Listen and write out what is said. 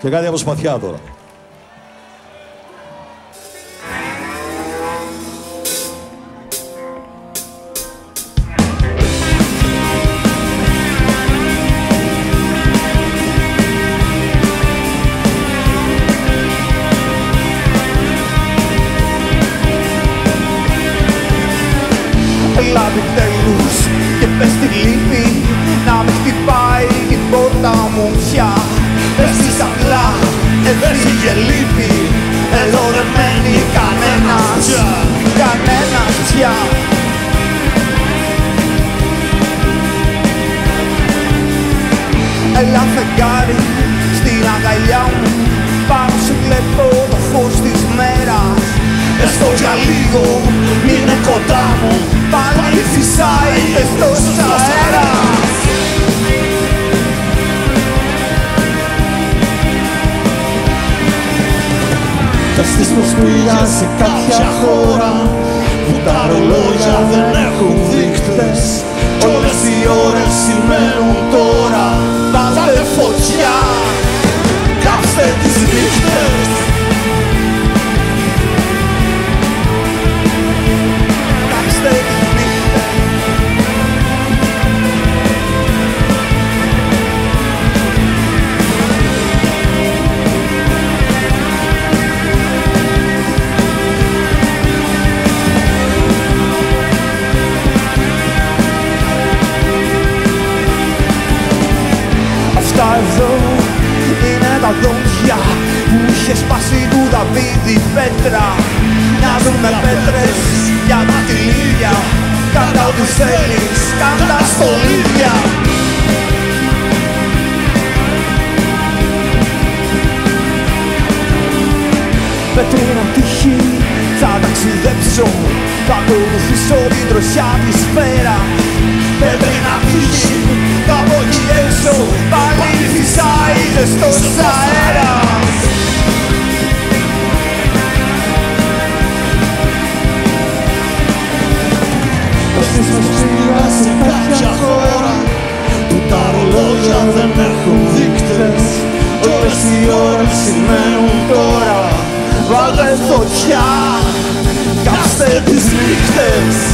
Και κάτι από σπαθιά τώρα. Έφυγε λύπη εδώ δεν μένει κανένας, κανένας πια. Έλα φεγγάρι στην αγκαλιά μου. Πάνω σου βλέπω το φως της μέρας. Έστω για λίγο Πες της πως πήγα σε κάποια χώρα που τα ρολόγια δεν έχουν δείκτες. Όλες οι ώρες σημαίνουν εδώ είναι τα δόντια. Που είχε σπάσει του Δαβίδη πέτρα. Μοιάζουν με πέτρες για τα τυλίδια Κάντα ό,τι θέλεις, κάντα στολίδια Πετρίνα τύχη θα ταξιδέψω. Θα ακολουθήσω την τροχιά της σφαίρα ζεστός αέρας. Πες της πως πήγα σε κάποια χώρα που τα ρολόγια δεν έχουν δείκτες. Όλες οι ώρες σημαίνουν τώρα. Βάλτε φωτιά, κάψτε τις νύχτες Κάψτε τις νύχτες Κάψτε τις νύχτες